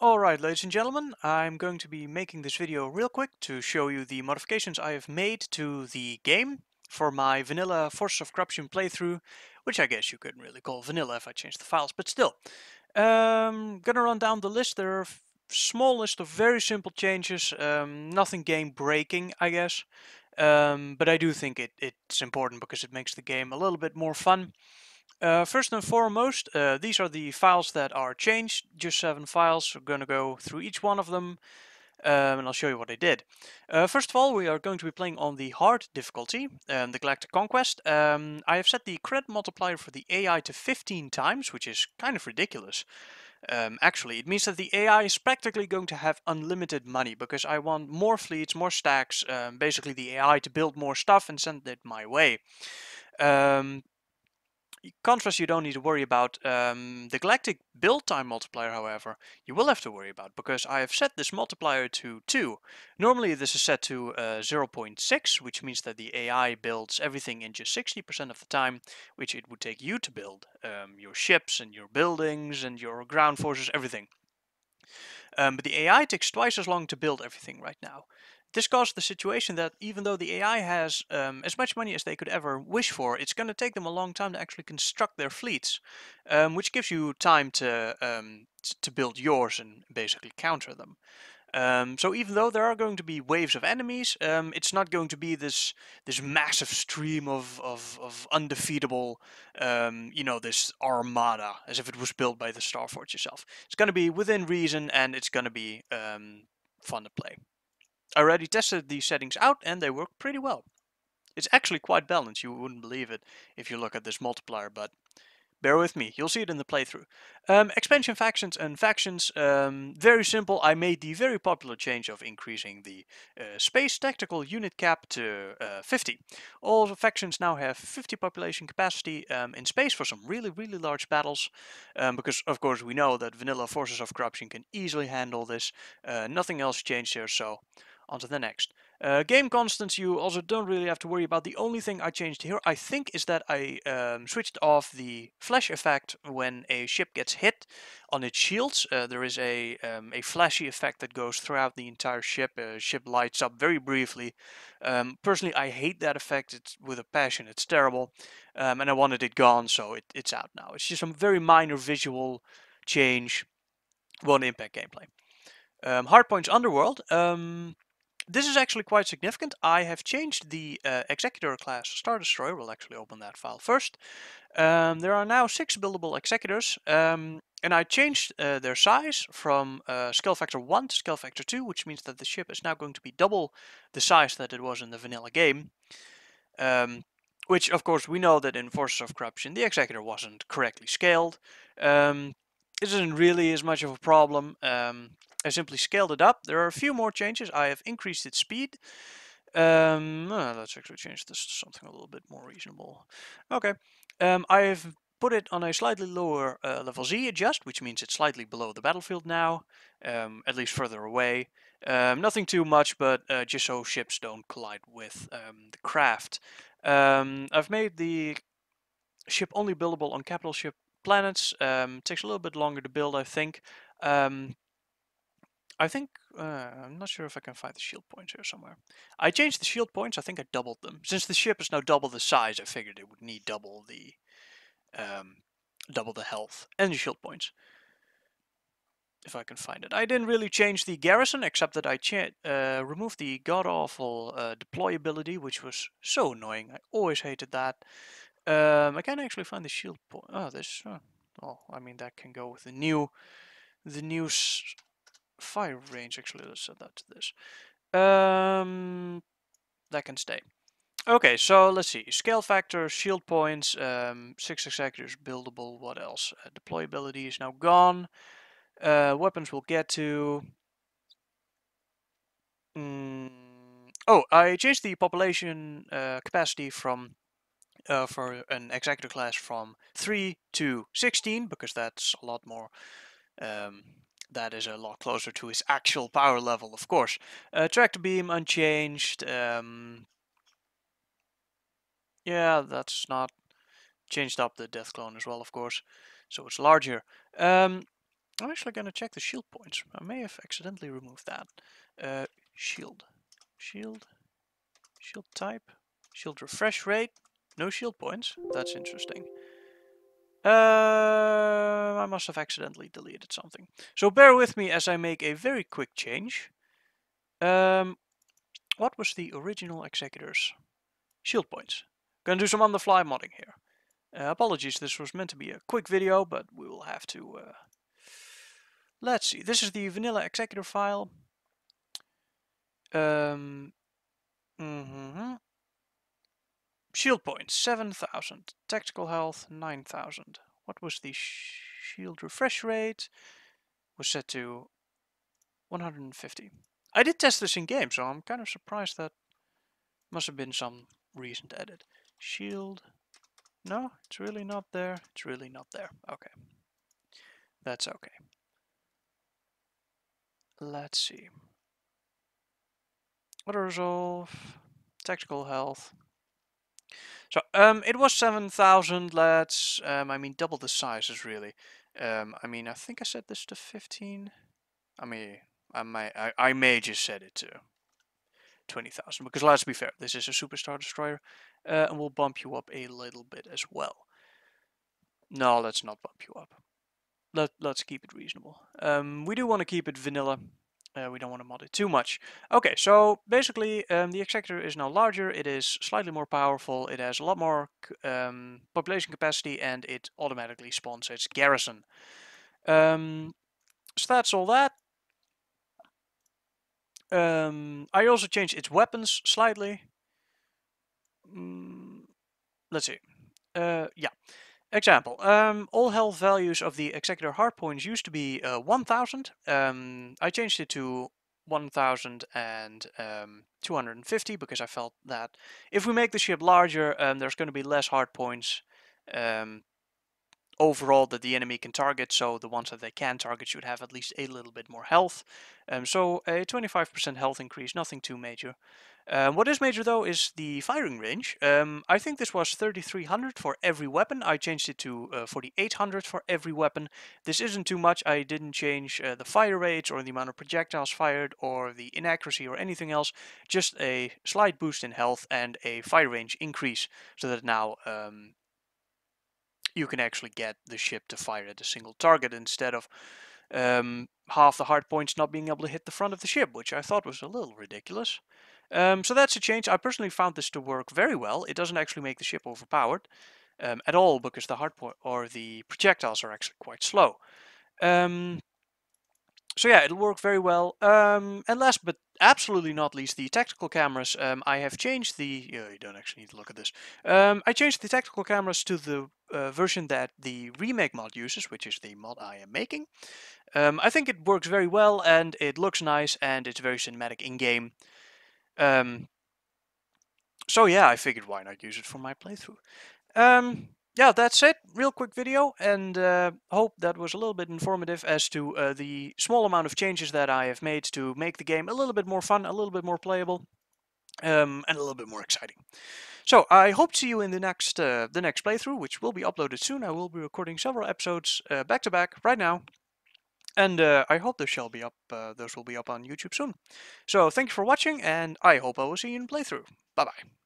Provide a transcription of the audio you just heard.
Alright ladies and gentlemen, I'm going to be making this video real quick to show you the modifications I have made to the game for my vanilla Forces of Corruption playthrough, which I guess you couldn't really call vanilla if I changed the files, but still. Um, gonna run down the list, there are small list of very simple changes, um, nothing game breaking I guess, um, but I do think it, it's important because it makes the game a little bit more fun. Uh, first and foremost, uh, these are the files that are changed, just seven files. We're going to go through each one of them um, and I'll show you what I did. Uh, first of all, we are going to be playing on the hard difficulty, um, the Galactic Conquest. Um, I have set the credit multiplier for the AI to 15 times, which is kind of ridiculous. Um, actually, it means that the AI is practically going to have unlimited money because I want more fleets, more stacks, um, basically the AI to build more stuff and send it my way. Um, contrast you don't need to worry about. Um, the galactic build time multiplier, however, you will have to worry about because I have set this multiplier to 2. Normally this is set to uh, 0.6, which means that the AI builds everything in just 60% of the time, which it would take you to build. Um, your ships and your buildings and your ground forces, everything. Um, but the AI takes twice as long to build everything right now. This caused the situation that even though the AI has um, as much money as they could ever wish for, it's going to take them a long time to actually construct their fleets, um, which gives you time to um, to build yours and basically counter them. Um, so even though there are going to be waves of enemies, um, it's not going to be this this massive stream of of, of undefeatable, um, you know, this armada as if it was built by the Starforge itself. It's going to be within reason and it's going to be fun to play. I already tested these settings out and they work pretty well. It's actually quite balanced, you wouldn't believe it if you look at this multiplier, but bear with me, you'll see it in the playthrough. Um, expansion factions and factions, um, very simple. I made the very popular change of increasing the uh, space tactical unit cap to uh, 50. All the factions now have 50 population capacity um, in space for some really, really large battles. Um, because, of course, we know that vanilla Forces of Corruption can easily handle this. Uh, nothing else changed here, so on to the next. Uh, game constants you also don't really have to worry about. The only thing I changed here, I think, is that I um, switched off the flash effect when a ship gets hit on its shields. Uh, there is a, um, a flashy effect that goes throughout the entire ship. A ship lights up very briefly. Um, personally, I hate that effect it's with a passion. It's terrible. Um, and I wanted it gone, so it, it's out now. It's just a very minor visual change. Won't impact gameplay. Um, Hardpoints Underworld. Um, this is actually quite significant. I have changed the uh, Executor class Star Destroyer. We'll actually open that file first. Um, there are now six buildable Executors. Um, and I changed uh, their size from uh, scale factor 1 to scale factor 2, which means that the ship is now going to be double the size that it was in the vanilla game. Um, which, of course, we know that in Forces of Corruption, the Executor wasn't correctly scaled. Um, this isn't really as much of a problem. Um, I simply scaled it up. There are a few more changes. I have increased its speed. Um, let's actually change this to something a little bit more reasonable. Okay. Um, I have put it on a slightly lower uh, level Z adjust, which means it's slightly below the battlefield now, um, at least further away. Um, nothing too much, but uh, just so ships don't collide with um, the craft. Um, I've made the ship only buildable on capital ship planets. Um, takes a little bit longer to build, I think. I think, uh, I'm not sure if I can find the shield points here somewhere. I changed the shield points, I think I doubled them. Since the ship is now double the size, I figured it would need double the, um, double the health and the shield points. If I can find it. I didn't really change the garrison, except that I uh, removed the god-awful uh, deployability, which was so annoying. I always hated that. Um, I can't actually find the shield point. Oh, this. Oh, oh, I mean that can go with the new, the new fire range. Actually, let's set that to this. Um, that can stay. Okay, so let's see. Scale factor, shield points, um, six executors buildable. What else? Uh, deployability is now gone. Uh, weapons we'll get to. Mm. Oh, I changed the population uh, capacity from uh, for an executor class from 3 to 16 because that's a lot more um, that is a lot closer to his actual power level, of course. Uh, tractor beam unchanged. Um, yeah, that's not changed up the death clone as well, of course. So it's larger. Um, I'm actually going to check the shield points. I may have accidentally removed that. Uh, shield. Shield. Shield type. Shield refresh rate. No shield points. That's interesting. Uh, I must have accidentally deleted something. So bear with me as I make a very quick change. Um, what was the original Executor's shield points? Gonna do some on-the-fly modding here. Uh, apologies, this was meant to be a quick video, but we will have to... Uh... Let's see, this is the vanilla Executor file. Um, mm -hmm. Shield points, 7,000. Tactical health, 9,000. What was the shield refresh rate? Was set to 150. I did test this in game, so I'm kind of surprised that must have been some recent edit. Shield. No, it's really not there. It's really not there. Okay. That's okay. Let's see. Auto resolve. Tactical health. So um, it was 7,000. Let's, um, I mean, double the sizes really. Um, I mean, I think I set this to 15. I mean, I may, I, I may just set it to 20,000 because let's be fair, this is a superstar destroyer, uh, and we'll bump you up a little bit as well. No, let's not bump you up. Let let's keep it reasonable. Um, we do want to keep it vanilla uh, we don't want to mod it too much. Okay, so basically um, the Executor is now larger, it is slightly more powerful, it has a lot more um, population capacity and it automatically spawns its garrison. Um, so that's all that. Um, I also changed its weapons slightly. Mm, let's see. Uh, yeah. Example, um, all health values of the Executor hardpoints used to be uh, 1000. Um, I changed it to 1250 um, because I felt that if we make the ship larger, um, there's going to be less hardpoints um, overall that the enemy can target, so the ones that they can target should have at least a little bit more health. Um, so a 25% health increase, nothing too major. Um, what is major though is the firing range. Um, I think this was 3300 for every weapon. I changed it to uh, 4800 for every weapon. This isn't too much. I didn't change uh, the fire rates or the amount of projectiles fired or the inaccuracy or anything else. Just a slight boost in health and a fire range increase so that now um, you can actually get the ship to fire at a single target instead of um, half the hard points not being able to hit the front of the ship, which I thought was a little ridiculous. Um, so that's a change. I personally found this to work very well. It doesn't actually make the ship overpowered um, at all because the hardpoint or the projectiles are actually quite slow. Um, so yeah, it'll work very well. Um, and last but absolutely not least, the tactical cameras. Um, I have changed the. You don't actually need to look at this. Um, I changed the tactical cameras to the uh, version that the remake mod uses, which is the mod I am making. I think it works very well and it looks nice and it's very cinematic in game. Um, so yeah, I figured why not use it for my playthrough. Um, yeah, that's it. Real quick video, and uh, hope that was a little bit informative as to uh, the small amount of changes that I have made to make the game a little bit more fun, a little bit more playable, um, and a little bit more exciting. So I hope to see you in the next uh, the next playthrough, which will be uploaded soon. I will be recording several episodes uh, back to back right now. And uh, I hope those shall be up. Uh, those will be up on YouTube soon. So thank you for watching, and I hope I will see you in playthrough. Bye bye.